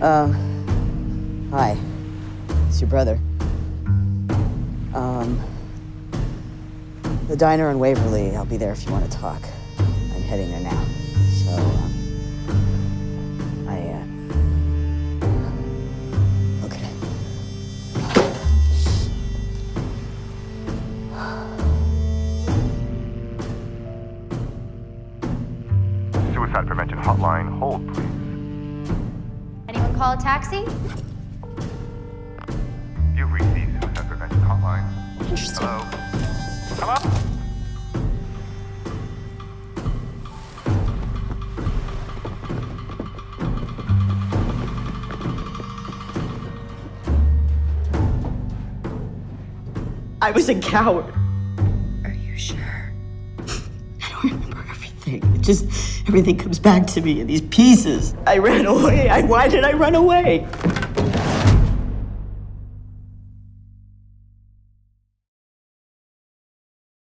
Uh, hi. It's your brother. Um, the diner on Waverly. I'll be there if you want to talk. I'm heading there now. So, um, I, uh, okay. Suicide prevention hotline. Hold, please. Anyone call a taxi? You've reached the suicide prevention hotline. Interesting. Hello? Hello? I was a coward. Are you sure? I don't remember everything. It just everything comes back to me in these pieces. I ran away. I why did I run away?